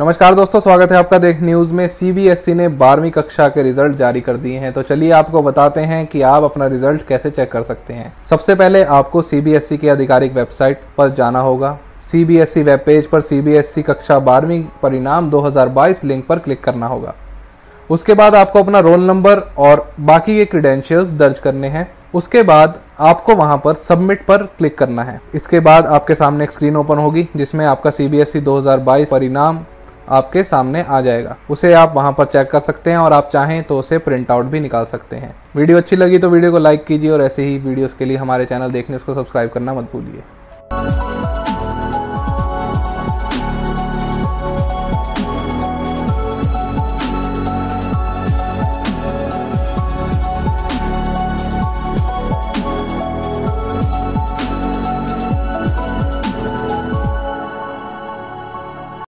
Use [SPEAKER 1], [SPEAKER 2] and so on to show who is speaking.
[SPEAKER 1] नमस्कार दोस्तों, स्वागत है आपका देख न्यूज़ में। सीबीएसई ने बारहवीं कक्षा के रिज़ल्ट जारी कर दिए हैं। तो चलिए आपको बताते हैं कि आप अपना रिज़ल्ट कैसे चेक कर सकते हैं। सबसे पहले आपको सीबीएसई की आधिकारिक वेबसाइट पर जाना होगा। सीबीएसई वेब पेज पर सीबीएसई कक्षा बारहवीं परिणाम 2022 लिंक पर क्लिक करना होगा। उसके बाद आपको अपना रोल नंबर और बाकी के क्रीडेंशियल्स दर्ज करने हैं। उसके बाद आपको वहाँ पर सबमिट पर क्लिक करना है। इसके बाद आपके सामने एक स्क्रीन ओपन होगी, जिसमें आपका सीबीएसई 2022 परिणाम आपके सामने आ जाएगा। उसे आप वहाँ पर चेक कर सकते हैं और आप चाहें तो उसे प्रिंट आउट भी निकाल सकते हैं। वीडियो अच्छी लगी तो वीडियो को लाइक कीजिए और ऐसे ही वीडियोस के लिए हमारे चैनल देखने उसको सब्सक्राइब करना मत भूलिए।